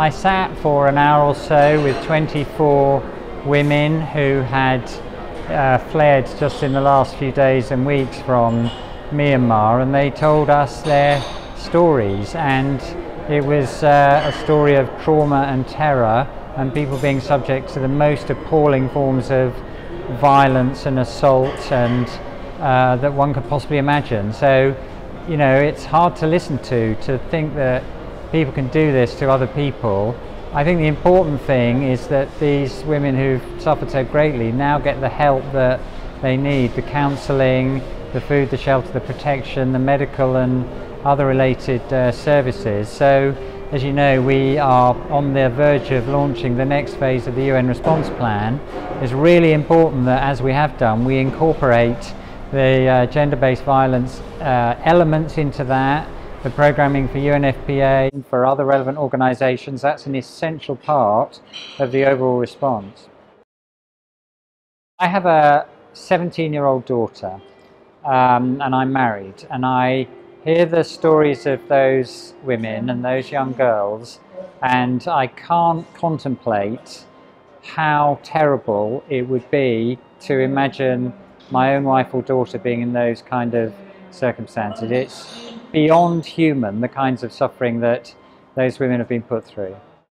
I sat for an hour or so with 24 women who had uh, fled just in the last few days and weeks from Myanmar and they told us their stories and it was uh, a story of trauma and terror and people being subject to the most appalling forms of violence and assault and uh, that one could possibly imagine. So, you know, it's hard to listen to, to think that people can do this to other people. I think the important thing is that these women who've suffered so greatly now get the help that they need, the counselling, the food, the shelter, the protection, the medical and other related uh, services. So as you know, we are on the verge of launching the next phase of the UN response plan. It's really important that as we have done, we incorporate the uh, gender-based violence uh, elements into that, the programming for UNFPA, and for other relevant organisations, that's an essential part of the overall response. I have a 17-year-old daughter um, and I'm married and I hear the stories of those women and those young girls and I can't contemplate how terrible it would be to imagine my own wife or daughter being in those kind of circumstances. It's beyond human, the kinds of suffering that those women have been put through.